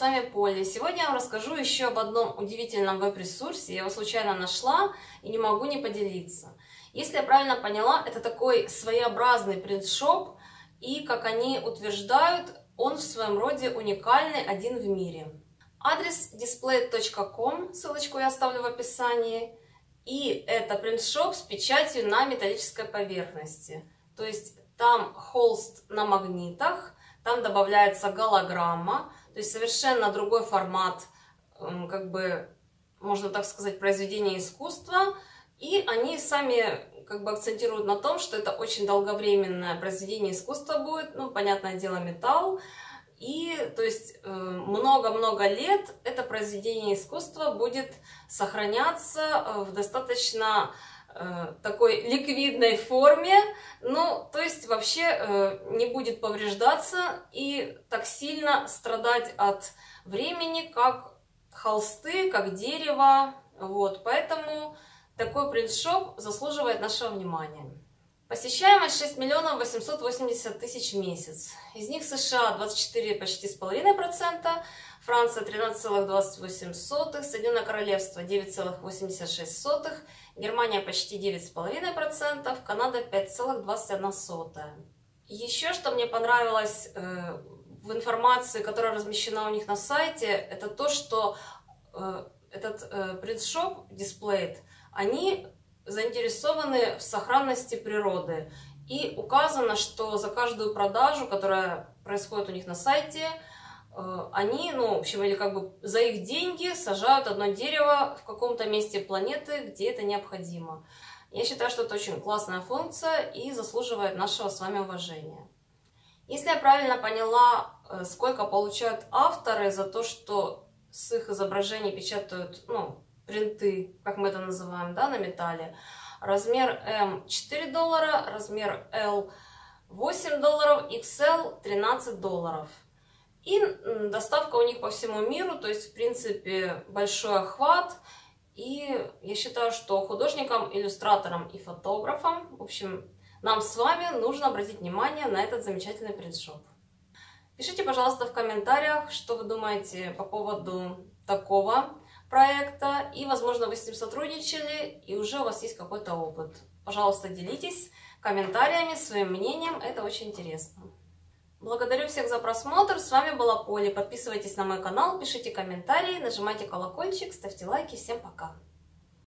с вами Полли. Сегодня я вам расскажу еще об одном удивительном веб-ресурсе. Я его случайно нашла и не могу не поделиться. Если я правильно поняла, это такой своеобразный принтшоп, и, как они утверждают, он в своем роде уникальный, один в мире. Адрес display.com, ссылочку я оставлю в описании. И это принтшоп с печатью на металлической поверхности. То есть там холст на магнитах, там добавляется голограмма, то есть совершенно другой формат, как бы, можно так сказать, произведения искусства. И они сами как бы акцентируют на том, что это очень долговременное произведение искусства будет, ну, понятное дело, металл. И, то есть, э, много-много лет это произведение искусства будет сохраняться э, в достаточно такой ликвидной форме, ну, то есть вообще э, не будет повреждаться и так сильно страдать от времени, как холсты, как дерево, вот, поэтому такой принтшоп заслуживает нашего внимания. Посещаемость 6 миллионов 880 тысяч в месяц. Из них США 24 почти с половиной процента, Франция 13,28, Соединенное Королевство 9,86, Германия почти 9,5%, Канада 5,21. Еще что мне понравилось э, в информации, которая размещена у них на сайте, это то, что э, этот э, принтшоп, Displayed, они заинтересованы в сохранности природы. И указано, что за каждую продажу, которая происходит у них на сайте, они, ну, в общем, или как бы за их деньги сажают одно дерево в каком-то месте планеты, где это необходимо. Я считаю, что это очень классная функция и заслуживает нашего с вами уважения. Если я правильно поняла, э, сколько получают авторы за то, что с их изображений печатают, ну, принты, как мы это называем, да, на металле, размер М 4 доллара, размер L 8 долларов, XL 13 долларов. И доставка у них по всему миру, то есть, в принципе, большой охват. И я считаю, что художникам, иллюстраторам и фотографам, в общем, нам с вами нужно обратить внимание на этот замечательный принтшоп. Пишите, пожалуйста, в комментариях, что вы думаете по поводу такого проекта. И, возможно, вы с ним сотрудничали, и уже у вас есть какой-то опыт. Пожалуйста, делитесь комментариями, своим мнением, это очень интересно. Благодарю всех за просмотр. С вами была Поля. Подписывайтесь на мой канал, пишите комментарии, нажимайте колокольчик, ставьте лайки. Всем пока!